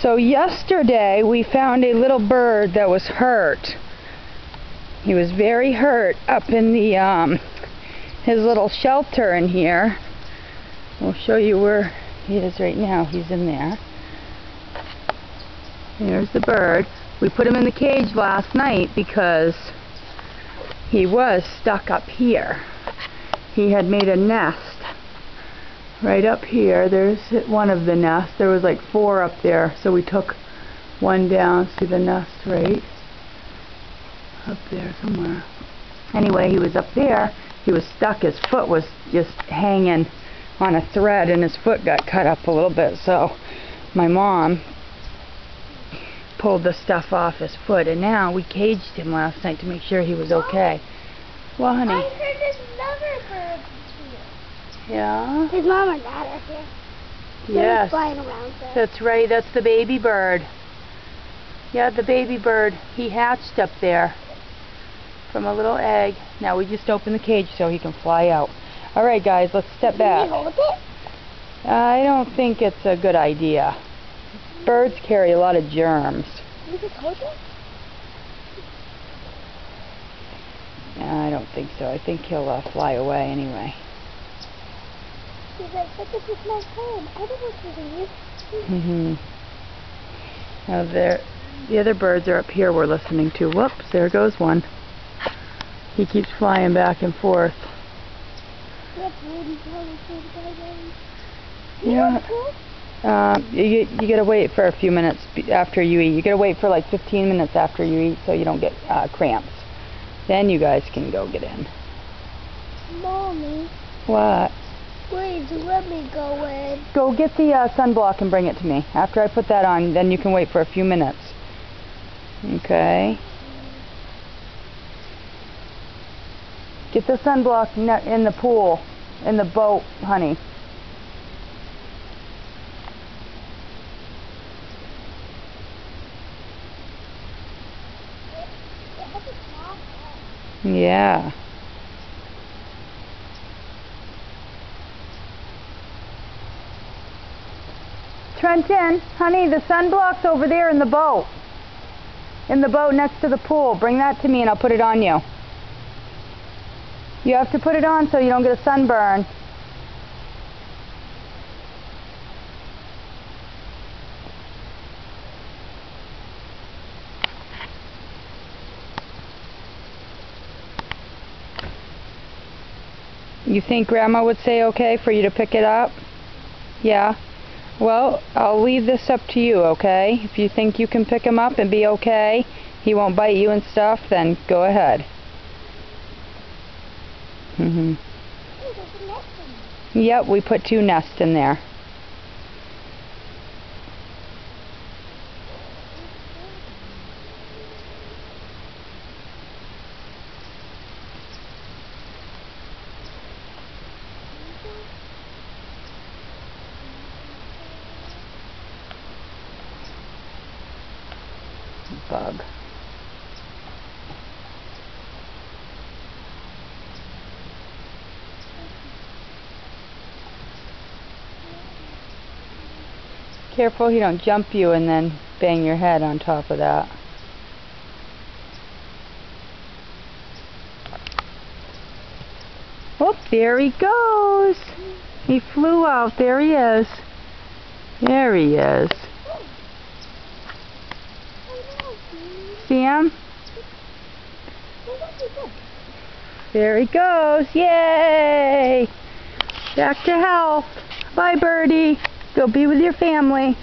So yesterday we found a little bird that was hurt. He was very hurt up in the um, his little shelter in here. We'll show you where he is right now. He's in there. There's the bird. We put him in the cage last night because he was stuck up here. He had made a nest right up here. There's one of the nests. There was like four up there, so we took one down. See the nest right up there somewhere. Anyway, he was up there. He was stuck. His foot was just hanging on a thread, and his foot got cut up a little bit. So my mom pulled the stuff off his foot, and now we caged him last night to make sure he was okay. Well, honey. I heard another bird here. Yeah. His mom and dad are here. They're Yes. flying around there. That's right, that's the baby bird. Yeah, the baby bird. He hatched up there from a little egg. Now we just open the cage so he can fly out. Alright guys, let's step Can back. hold it? I don't think it's a good idea. Birds carry a lot of germs. Can you just hold it? I don't think so. I think he'll uh, fly away anyway. He's like, but this is my home. I don't want to leave. hmm Now there, the other birds are up here we're listening to. Whoops, there goes one. He keeps flying back and forth. That's really funny. so the guy goes, Yeah. Uh, you you gotta wait for a few minutes after you eat. You gotta wait for like 15 minutes after you eat so you don't get uh, cramps. Then you guys can go get in. Mommy, What? Please let me go in. Go get the uh, sunblock and bring it to me. After I put that on, then you can wait for a few minutes. Okay. Get the sunblock in the pool, in the boat, honey. Yeah. Trenton, honey, the sunblock's over there in the boat. In the boat next to the pool. Bring that to me and I'll put it on you. You have to put it on so you don't get a sunburn. You think Grandma would say okay for you to pick it up? Yeah? Well, I'll leave this up to you, okay? If you think you can pick him up and be okay, he won't bite you and stuff, then go ahead. Mhm. Hey, there's a nest in there. Yep, we put two nests in there. Bug. Careful he don't jump you and then bang your head on top of that. Oh, there he goes. He flew out. There he is. There he is. Him? There he goes. Yay! Back to health. Bye, birdie. Go be with your family.